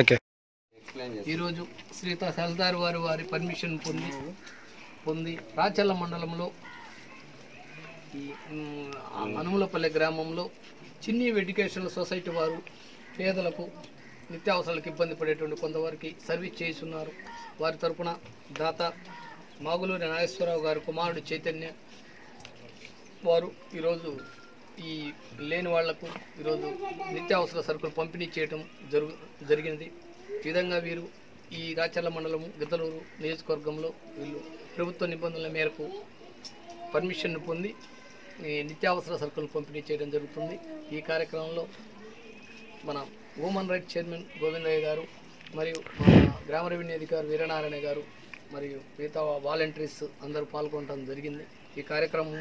Okay. ఈరోజు శ్రీత సల్దార్ వారు వారి పర్మిషన్ పొంది పొంది రాచల్ల మండలంలో అనుములపల్లె గ్రామంలో చిన్ని ఎడ్యుకేషనల్ సొసైటీ వారు పేదలకు నిత్యావసరాలకు ఇబ్బంది పడేటువంటి కొంతవరకు సర్వీస్ చేస్తున్నారు వారి తరపున దాత మాగులూరి నాగేశ్వరరావు గారు కుమారుడు చైతన్య వారు ఈరోజు ఈ లేని వాళ్ళకు ఈరోజు నిత్యావసర సరుకులు పంపిణీ చేయటం జరుగు జరిగింది ఈ విధంగా వీరు ఈ రాచర్ల మండలం గిద్దలూరు నియోజకవర్గంలో వీళ్ళు ప్రభుత్వ నిబంధనల మేరకు పర్మిషన్ పొంది నిత్యావసర సరుకులు పంపిణీ చేయడం జరుగుతుంది. ఈ కార్యక్రమంలో మన ఉమెన్ రైట్స్ చైర్మన్ గోవిందయ్య గారు మరియు గ్రామ రెవెన్యూ అధికారి వీరనారాయణ గారు మరియు మిగతా వాలంటీర్స్ అందరూ పాల్గొనడం జరిగింది. ఈ కార్యక్రమం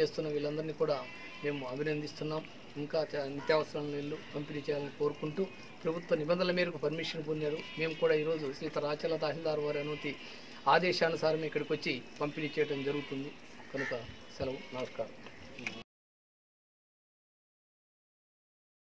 చేస్తున్న వీళ్ళందరినీ కూడా మేము అభినందిస్తున్నాం. ఇంకా నిత్యావసరాల నీళ్ళు పంపిణీ చేయాలని కోరుకుంటూ ప్రభుత్వ నిబంధనల మేరకు పర్మిషన్ పొందారు. మేము కూడా ఈరోజు శ్రీత రాచల తహసీల్దార్ వారి అనుమతి ఆదేశానుసారం ఇక్కడికి వచ్చి పంపిణీ చేయడం జరుగుతుంది. కనుక సెలవు. నమస్కారం.